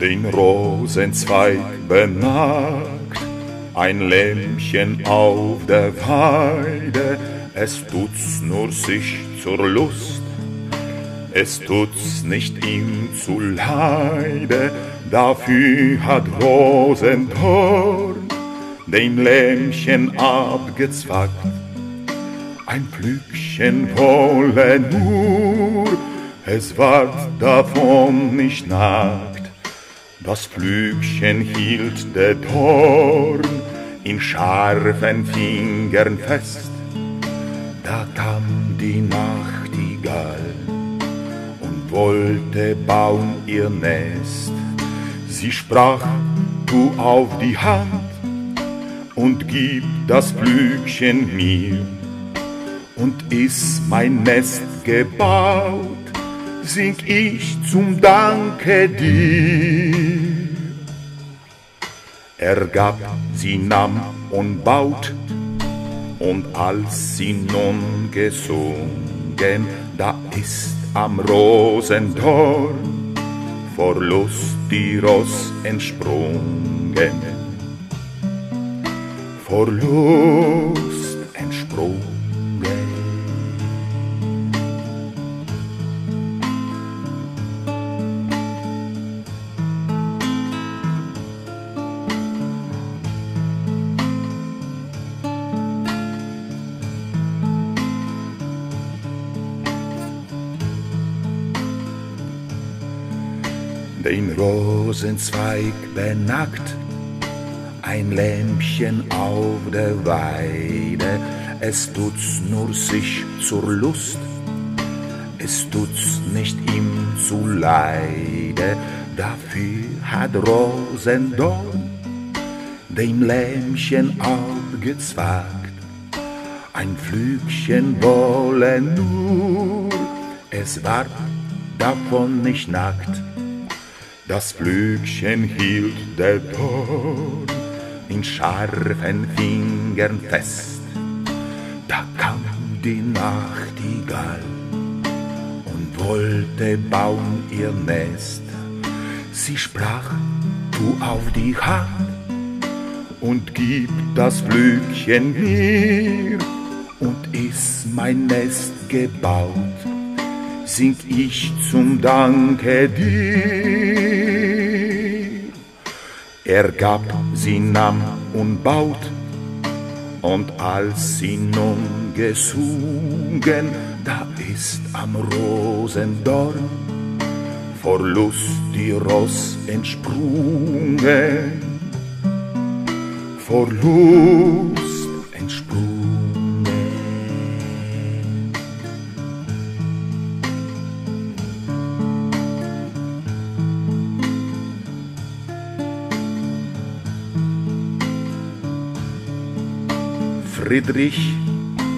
den Rosenzweig benagt, ein Lämmchen auf der Weide, es tut's nur sich zur Lust, es tut's nicht ihm zu Leide, dafür hat Rosenthorn dem Lämmchen abgezwackt. Ein Pflückchen wolle nur, es ward davon nicht nackt. Das Pflückchen hielt der Dorn in scharfen Fingern fest. Da kam die Nachtigall und wollte bauen ihr Nest. Sie sprach, tu auf die Hand und gib das Pflückchen mir. Und ist mein Nest gebaut, sing ich zum Danke dir. Er gab, sie nahm und baut, und als sie nun gesungen, da ist am Rosendorn vor Lust die Ross entsprungen. Vor Lust Den Rosenzweig benackt. Ein Lämpchen auf der Weide, es tut's nur sich zur Lust, es tut's nicht ihm zu Leide, dafür hat Rosendorn dem Lämpchen abgezwackt. Ein Flügchen wolle nur, es war davon nicht nackt. Das Flügchen hielt der Dorn in scharfen Fingern fest. Da kam die Nachtigall und wollte bauen ihr Nest. Sie sprach, tu auf die Hand und gib das Flügchen mir und ist mein Nest gebaut, sing ich zum Danke dir. Er gab, sie nahm und baut, und als sie nun gesungen, da ist am Rosendorn vor Lust die Ross entsprungen, vor Lust Friedrich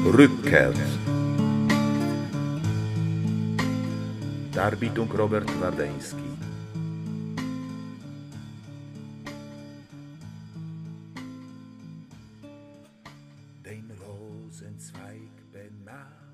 Rückert. Darbietung Robert Wardeński. Den Rosenzweig benannt